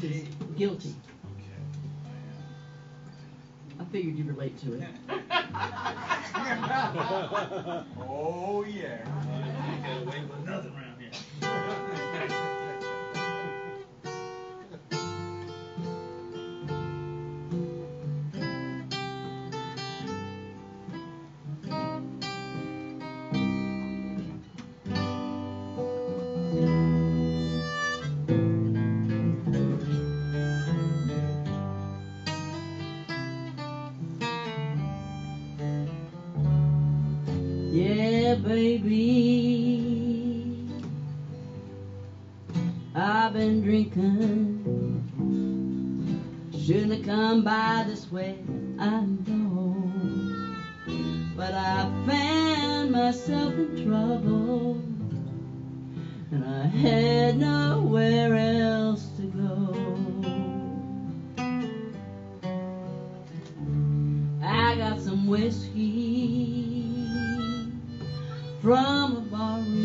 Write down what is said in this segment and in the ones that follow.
This is guilty. I figured you'd relate to it. oh yeah. You Yeah, baby. I've been drinking. Shouldn't have come by this way, I know. But I found myself in trouble. And I had nowhere else to go. I got some whiskey from a barroom.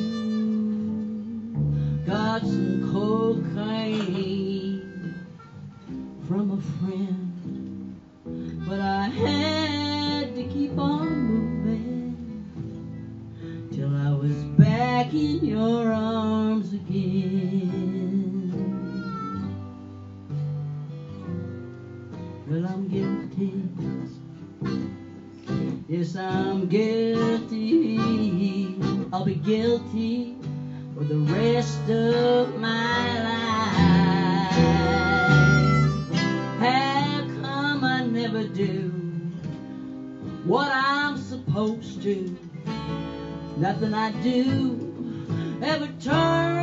Got some cocaine from a friend. But I had to keep on moving till I was back in your arms again. Well, I'm guilty. Yes, I'm guilty. I'll be guilty for the rest of my life. How come I never do what I'm supposed to? Nothing I do ever turns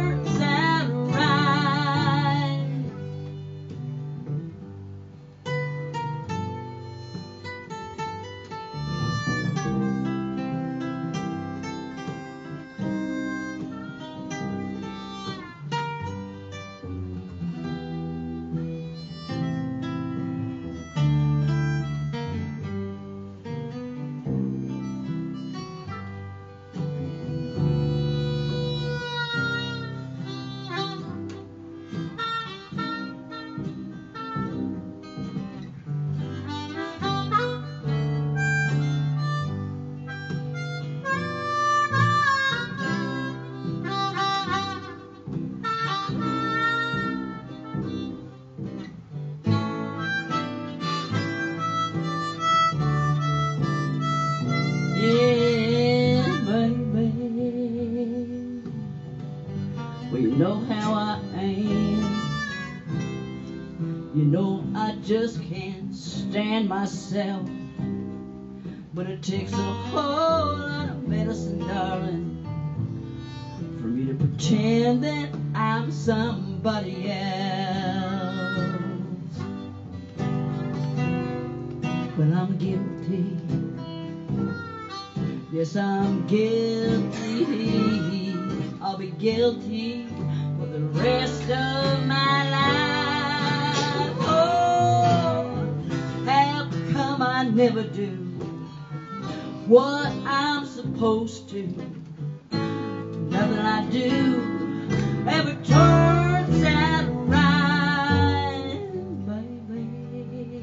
You know I just can't stand myself. But it takes a whole lot of medicine, darling, for me to pretend that I'm somebody else. Well, I'm guilty. Yes, I'm guilty. I'll be guilty the rest of my life. Oh, how come I never do what I'm supposed to? Nothing I do ever turns out right, baby.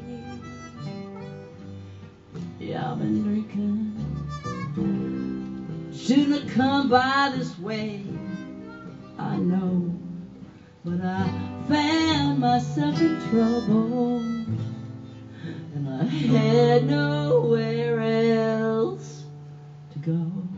Yeah, I've been drinking. Shouldn't have come by this way, I know. But I found myself in trouble, and I had nowhere else to go.